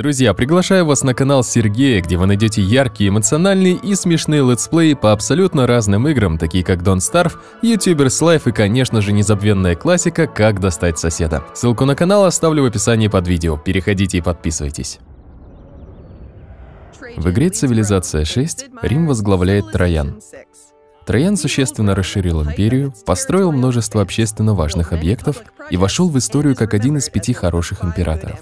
Друзья, приглашаю вас на канал Сергея, где вы найдете яркие, эмоциональные и смешные летсплеи по абсолютно разным играм, такие как Don't Starve, YouTubers Life и, конечно же, незабвенная классика «Как достать соседа». Ссылку на канал оставлю в описании под видео, переходите и подписывайтесь. В игре «Цивилизация 6» Рим возглавляет Троян. Троян существенно расширил империю, построил множество общественно важных объектов и вошел в историю как один из пяти хороших императоров.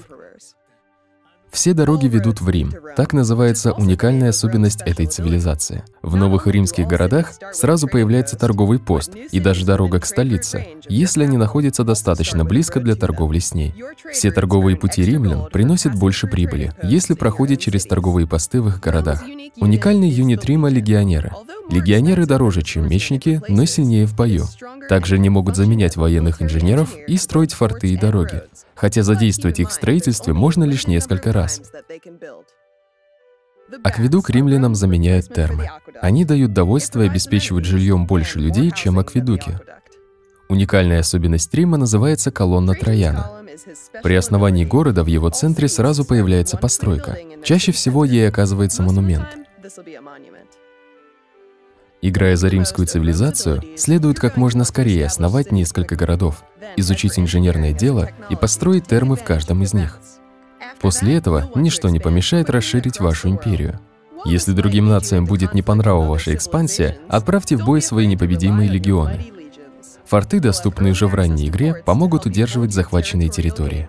Все дороги ведут в Рим. Так называется уникальная особенность этой цивилизации. В новых римских городах сразу появляется торговый пост и даже дорога к столице, если они находятся достаточно близко для торговли с ней. Все торговые пути римлян приносят больше прибыли, если проходят через торговые посты в их городах. Уникальный юнит Рима — легионеры. Легионеры дороже, чем мечники, но сильнее в бою. Также они могут заменять военных инженеров и строить форты и дороги хотя задействовать их в строительстве можно лишь несколько раз. Акведук римлянам заменяют термы. Они дают довольство и обеспечивают жильем больше людей, чем акведуки. Уникальная особенность Рима называется колонна Трояна. При основании города в его центре сразу появляется постройка. Чаще всего ей оказывается монумент. Играя за римскую цивилизацию, следует как можно скорее основать несколько городов, изучить инженерное дело и построить термы в каждом из них. После этого ничто не помешает расширить вашу империю. Если другим нациям будет не по нраву ваша экспансия, отправьте в бой свои непобедимые легионы. Форты, доступные уже в ранней игре, помогут удерживать захваченные территории.